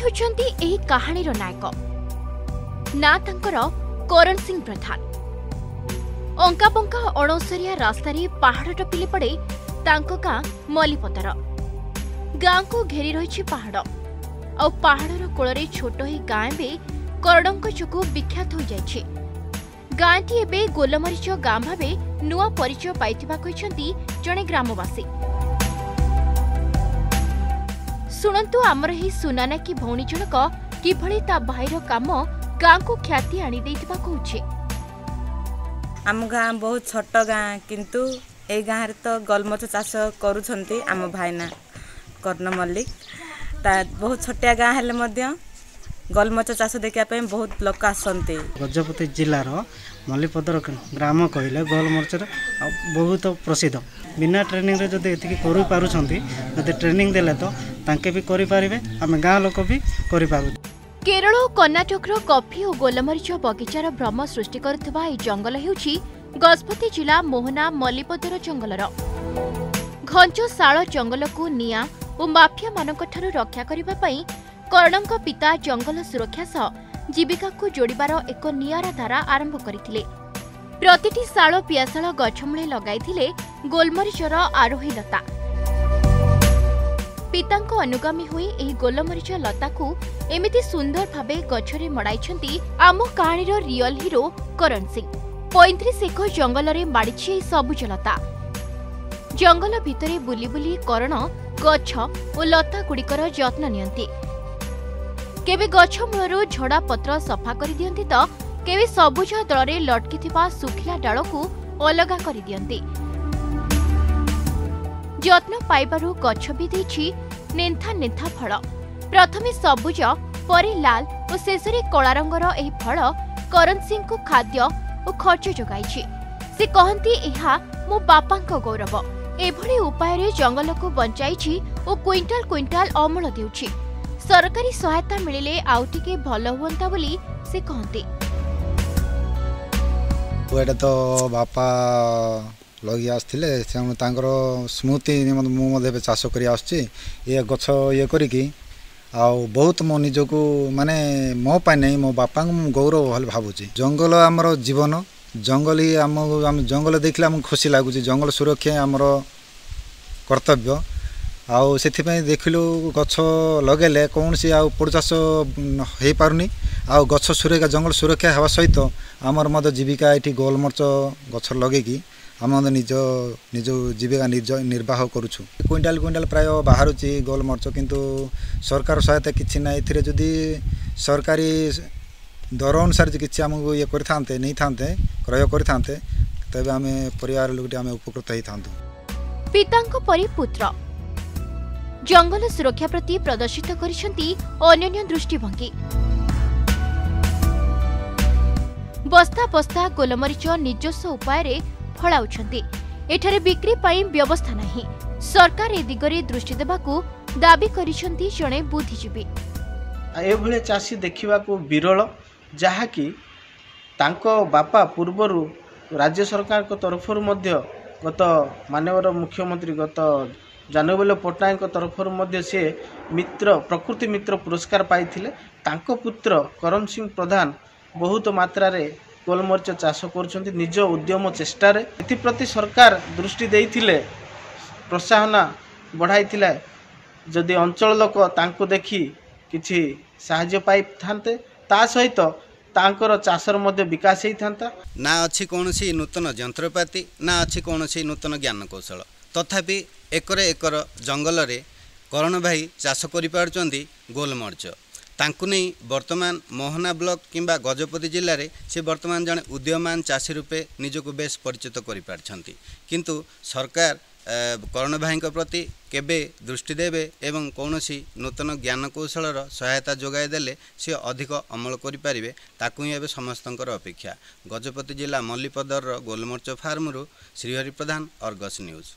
ହେଉଛନ୍ତି ଏହି କାହାଣୀର ନାୟକ। ନା ତାଙ୍କର କରଣ ସିଂ ପ୍ରଧାନ। ଅଙ୍କାବଙ୍କା ଅଣଓସରିଆ ରାସ୍ତାରେ ପାହାଡ଼ ଟପିଲି ପଡ଼େ ତାଙ୍କ ଗାଁ ମଲିପଦର ଗାଁକୁ ଘେରି ରହିଛି ପାହାଡ଼। ଆଉ ପାହାଡ଼ର କୋଳରେ ଛୋଟ ଏହି ଗାଁ ଏବେ କରଡ଼ଙ୍କ ଯୋଗୁଁ ବିଖ୍ୟାତ ହୋଇଯାଇଛି। ଗାଁଟି ଏବେ ଗୋଲମରିଚ ଗାଁ ଭାବେ ନୂଆ ପରିଚୟ ପାଇଥିବା କହିଛନ୍ତି ଜଣେ ଗ୍ରାମବାସୀ। ଶୁଣନ୍ତୁ ଆମର ଏହି ସୁନାନାକି ଭଉଣୀ ଜଣକ କିଭଳି ତା ଭାଇର କାମ ଗାଁକୁ ଖ୍ୟାତି ଆଣିଦେଇଥିବା କହୁଛି। ଆମ ଗାଁ ବହୁତ ଛୋଟ ଗାଁ କିନ୍ତୁ ଏଇ ଗାଁରେ ତ ଗୋଲମରିଚ ଚାଷ କରୁଛନ୍ତି ଆମ ଭାଇନା କର୍ଣ୍ଣ ମଲ୍ଲିକ। ତା ବହୁତ ଛୋଟିଆ ଗାଁ ହେଲେ ମଧ୍ୟ ଗୋଲମରିଚ ଚାଷ ଦେଖିବା ପାଇଁ ବହୁତ ଲୋକ ଆସନ୍ତି। ଗଜପତି ଜିଲ୍ଲାର ମଲ୍ଲିପଦର ଗ୍ରାମ କହିଲେ ଗୋଲମରିଚର ଆଉ ବହୁତ ପ୍ରସିଦ୍ଧ। ବିନା ଟ୍ରେନିଂରେ ଯଦି ଏତିକି କରିପାରୁଛନ୍ତି ଯଦି ଟ୍ରେନିଂ ଦେଲେ ତ ତାଙ୍କେ ବି କରିପାରିବେ ଆମେ ଗାଁ ଲୋକ ବି କରିପାରୁ କେରଳ ଓ କର୍ଣ୍ଣାଟକର କଫି ଓ ଗୋଲମରିଚ ବଗିଚାର ଭ୍ରମ ସୃଷ୍ଟି କରୁଥିବା ଏହି ଜଙ୍ଗଲ ହେଉଛି ଗଜପତି ଜିଲ୍ଲା ମୋହନା ମଲ୍ଲିପଦର ଜଙ୍ଗଲର। ଘଞ୍ଚ ଶାଳ ଜଙ୍ଗଲକୁ ନିଆଁ ଓ ମାଫିଆମାନଙ୍କଠାରୁ ରକ୍ଷା କରିବା ପାଇଁ କର୍ଣ୍ଣଙ୍କ ପିତା ଜଙ୍ଗଲ ସୁରକ୍ଷା ସହ ଜୀବିକାକୁ ଯୋଡ଼ିବାର ଏକ ନିଆରା ଧାରା ଆରମ୍ଭ କରିଥିଲେ। ପ୍ରତିଟି ଶାଳ ପିଆଶାଳ ଗଛମୂଳେ ଲଗାଇଥିଲେ ଗୋଲମରିଚର ଆରୋହୀ ଲତା ପିତାଙ୍କ ଅନୁଗାମୀ ହୋଇ ଏହି ଗୋଲମରିଚ ଲତାକୁ ଏମିତି ସୁନ୍ଦର ଭାବେ ଗଛରେ ମଡ଼ାଇଛନ୍ତି ଆମ କାହାଣୀର ରିଅଲ ହିରୋ କରଣ ସିଂ। ପଇଁତିରିଶ ଏକର ଜଙ୍ଗଲରେ ମାଡ଼ିଛି ଏହି ସବୁଜ ଲତା। ଜଙ୍ଗଲ ଭିତରେ ବୁଲି ବୁଲି କରଣ ଗଛ ଓ ଲତାଗୁଡ଼ିକର ଯତ୍ନ ନିଅନ୍ତି। କେବେ ଗଛ ମୂଳରୁ ଝଡ଼ା ପତ୍ର ସଫା କରିଦିଅନ୍ତି ତ କେବେ ସବୁଜ ଦଳରେ ଲଟକିଥିବା ଶୁଖିଲା ଡାଳକୁ ଅଲଗା କରିଦିଅନ୍ତି। ଯତ୍ନ ପାଇବାରୁ ଗଛ ବି ଦେଇଛି ନେନ୍ଥା ନେନ୍ଥା ଫଳ। ପ୍ରଥମେ ସବୁଜ ପରେ ଲାଲ ଓ ଶେଷରେ କଳା ରଙ୍ଗର ଏହି ଫଳ କରଣ ସିଂଙ୍କୁ ଖାଦ୍ୟ ଓ ଖର୍ଚ୍ଚ ଯୋଗାଇଛି। ସେ କହନ୍ତି ଏହା ମୋ ବାପାଙ୍କ ଗୌରବ। ଏଭଳି ଉପାୟରେ ଜଙ୍ଗଲକୁ ବଞ୍ଚାଇଛି ଓ କ୍ୱିଣ୍ଟାଲ କ୍ୱିଣ୍ଟାଲ ଅମଳ ଦେଉଛି। ସରକାରୀ ସହାୟତା ମିଳିଲେ ଆଉ ଟିକେ ଭଲ ହୁଅନ୍ତା ବୋଲି ସେ କହନ୍ତି। ଏଇଟା ତ ବାପା ଲଗି ଆସିଥିଲେ ସେମାନେ ତାଙ୍କର ସ୍ମୃତି ମୁଁ ମଧ୍ୟ ଏବେ ଚାଷ କରି ଆସୁଛି। ଇଏ ଗଛ ଇଏ କରିକି। ଆଉ ବହୁତ ମୋ ନିଜକୁ ମାନେ ମୋ ପାଇଁ ନାହିଁ ମୋ ବାପାଙ୍କୁ ମୁଁ ଗୌରବ ବୋଲି ଭାବୁଛି। ଜଙ୍ଗଲ ଆମର ଜୀବନ ଜଙ୍ଗଲ ହିଁ ଆମକୁ ଆମେ ଜଙ୍ଗଲ ଦେଖିଲେ ଆମକୁ ଖୁସି ଲାଗୁଛି। ଜଙ୍ଗଲ ସୁରକ୍ଷା ଆମର କର୍ତ୍ତବ୍ୟ। ଆଉ ସେଥିପାଇଁ ଦେଖିଲୁ ଗଛ ଲଗାଇଲେ କୌଣସି ଆଉ ପୋଡ଼ ଚାଷ ହେଇପାରୁନି। ଆଉ ଗଛ ସୁରକ୍ଷା ଜଙ୍ଗଲ ସୁରକ୍ଷା ହେବା ସହିତ ଆମର ମଧ୍ୟ ଜୀବିକା ଏଠି ଗୋଲମରିଚ ଗଛ ଲଗେଇକି ଆମେ ମଧ୍ୟ ନିଜ ନିଜ ଜୀବିକା ନିଜ ନିର୍ବାହ କରୁଛୁ। କୁଇଣ୍ଟାଲ କୁଇଣ୍ଟାଲ ପ୍ରାୟ ବାହାରୁଛି ଗୋଲମରିଚ କିନ୍ତୁ ସରକାର ସହାୟତା କିଛି ନାହିଁ। ଏଥିରେ ଯଦି ସରକାରୀ ଦର ଅନୁସାରେ କିଛି ଆମକୁ ଇଏ କରିଥାନ୍ତେ ନେଇଥାନ୍ତେ କ୍ରୟ କରିଥାନ୍ତେ ତେବେ ଆମେ ପରିବାର ଲୋକଟି ଆମେ ଉପକୃତ ହେଇଥାନ୍ତୁ। ପିତାଙ୍କ ପରି ପୁତ୍ର। ଜଙ୍ଗଲ ସୁରକ୍ଷା ପ୍ରତି ପ୍ରଦର୍ଶିତ କରିଛନ୍ତି ଅନନ୍ୟ ଦୃଷ୍ଟିଭଙ୍ଗୀ। ବସ୍ତା ବସ୍ତା ଗୋଲମରିଚ ନିଜସ୍ୱ ଉପାୟରେ ଫଳାଉଛନ୍ତି। ଏଠାରେ ବିକ୍ରି ପାଇଁ ବ୍ୟବସ୍ଥା ନାହିଁ। ସରକାର ଏ ଦିଗରେ ଦୃଷ୍ଟି ଦେବାକୁ ଦାବି କରିଛନ୍ତି ଜଣେ ବୁଦ୍ଧିଜୀବୀ। ଏଭଳି ଚାଷୀ ଦେଖିବାକୁ ବିରଳ ଯାହାକି ତାଙ୍କ ବାପା ପୂର୍ବରୁ ରାଜ୍ୟ ସରକାରଙ୍କ ତରଫରୁ ମଧ୍ୟ ଗତ ମାନ୍ୟବର ମୁଖ୍ୟମନ୍ତ୍ରୀ ଗତ ଜାନୁବଲ୍ୟ ପଟ୍ଟନାୟକଙ୍କ ତରଫରୁ ମଧ୍ୟ ସେ ମିତ୍ର ପ୍ରକୃତି ମିତ୍ର ପୁରସ୍କାର ପାଇଥିଲେ। ତାଙ୍କ ପୁତ୍ର କରଣ ସିଂ ପ୍ରଧାନ ବହୁତ ମାତ୍ରାରେ ଗୋଲମରିଚ ଚାଷ କରୁଛନ୍ତି ନିଜ ଉଦ୍ୟମ ଚେଷ୍ଟାରେ ଏଥିପ୍ରତି ସରକାର ଦୃଷ୍ଟି ଦେଇଥିଲେ ପ୍ରୋତ୍ସାହନ ବଢ଼ାଇଥିଲେ ଯଦି ଅଞ୍ଚଳ ଲୋକ ତାଙ୍କୁ ଦେଖି କିଛି ସାହାଯ୍ୟ ପାଇଥାନ୍ତେ ତା ସହିତ ତାଙ୍କର ଚାଷର ମଧ୍ୟ ବିକାଶ ହେଇଥାନ୍ତା ନା ଅଛି କୌଣସି ନୂତନ ଯନ୍ତ୍ରପାତି ନା ଅଛି କୌଣସି ନୂତନ ଜ୍ଞାନକୌଶଳ। ତଥାପି ଏକର ଏକର ଜଙ୍ଗଲରେ କରଣ ଭାଇ ଚାଷ କରିପାରୁଛନ୍ତି ଗୋଲମରିଚ। ତାଙ୍କୁ ନେଇ ବର୍ତ୍ତମାନ ମୋହନା ବ୍ଲକ କିମ୍ବା ଗଜପତି ଜିଲ୍ଲାରେ ସେ ବର୍ତ୍ତମାନ ଜଣେ ଉଦୀୟମାନ ଚାଷୀ ରୂପେ ନିଜକୁ ବେଶ ପରିଚିତ କରିପାରିଛନ୍ତି। କିନ୍ତୁ ସରକାର କରଣ ଭାଇଙ୍କ ପ୍ରତି କେବେ ଦୃଷ୍ଟି ଦେବେ ଏବଂ କୌଣସି ନୂତନ ଜ୍ଞାନକୌଶଳର ସହାୟତା ଯୋଗାଇ ଦେଲେ ସେ ଅଧିକ ଅମଳ କରିପାରିବେ ତାକୁ ହିଁ ଏବେ ସମସ୍ତଙ୍କର ଅପେକ୍ଷା। ଗଜପତି ଜିଲ୍ଲା ମଲ୍ଲିପଦରର ଗୋଲମରିଚ ଫାର୍ମରୁ ଶ୍ରୀହରି ପ୍ରଧାନ ଅର୍ଗସ୍ ନ୍ୟୁଜ୍।